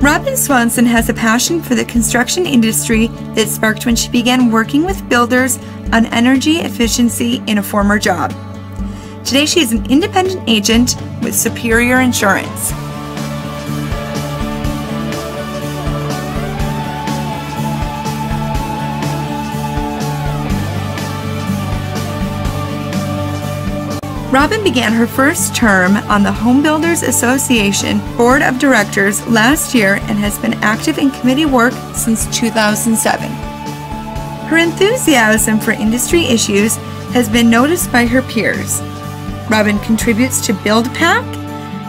Robin Swanson has a passion for the construction industry that sparked when she began working with builders on energy efficiency in a former job. Today, she is an independent agent with Superior Insurance. Robin began her first term on the Home Builders Association Board of Directors last year and has been active in committee work since 2007. Her enthusiasm for industry issues has been noticed by her peers. Robin contributes to BuildPAC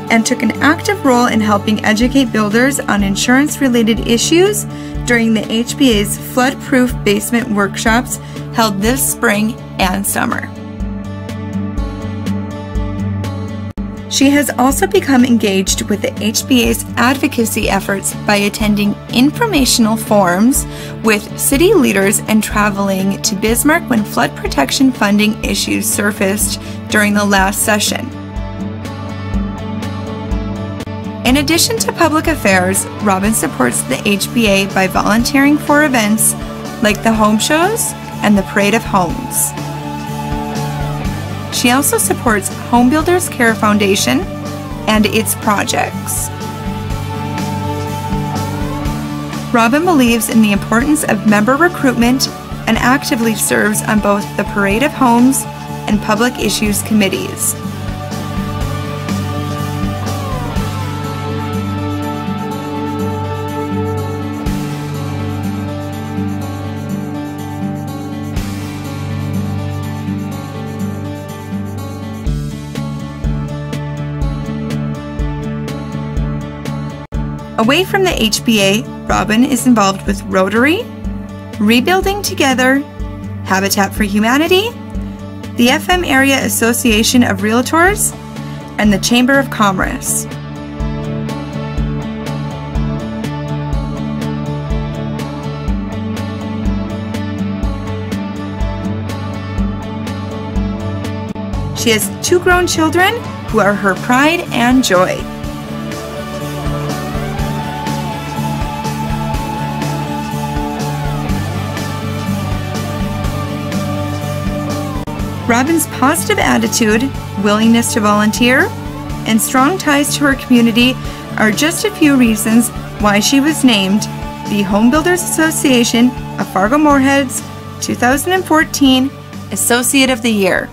and took an active role in helping educate builders on insurance related issues during the HBA's flood-proof basement workshops held this spring and summer. She has also become engaged with the HBA's advocacy efforts by attending informational forums with city leaders and traveling to Bismarck when flood protection funding issues surfaced during the last session. In addition to public affairs, Robin supports the HBA by volunteering for events like the home shows and the Parade of Homes. She also supports Home Builders Care Foundation and its projects. Robin believes in the importance of member recruitment and actively serves on both the Parade of Homes and Public Issues committees. Away from the HBA, Robin is involved with Rotary, Rebuilding Together, Habitat for Humanity, the FM Area Association of Realtors, and the Chamber of Commerce. She has two grown children who are her pride and joy. Robin's positive attitude, willingness to volunteer, and strong ties to her community are just a few reasons why she was named the Home Builders Association of Fargo Moorhead's 2014 Associate of the Year.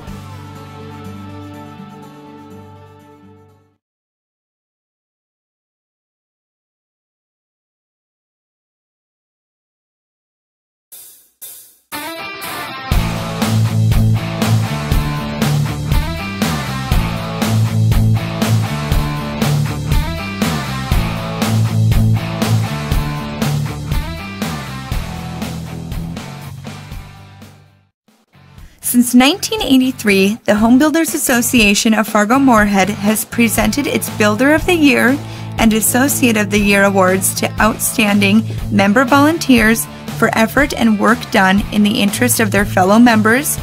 Since 1983, the Home Builders Association of Fargo Moorhead has presented its Builder of the Year and Associate of the Year awards to outstanding member volunteers for effort and work done in the interest of their fellow members,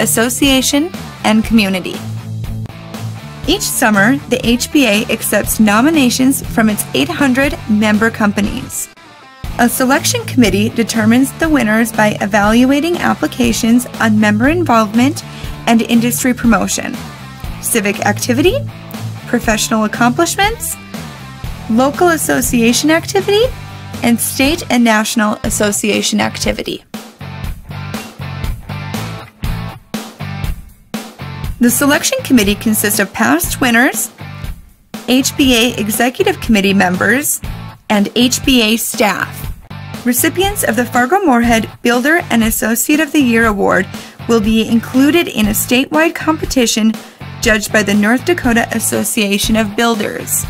association, and community. Each summer, the HBA accepts nominations from its 800 member companies. A selection committee determines the winners by evaluating applications on member involvement and industry promotion, civic activity, professional accomplishments, local association activity, and state and national association activity. The selection committee consists of past winners, HBA executive committee members, and HBA staff. Recipients of the Fargo Moorhead Builder and Associate of the Year Award will be included in a statewide competition judged by the North Dakota Association of Builders.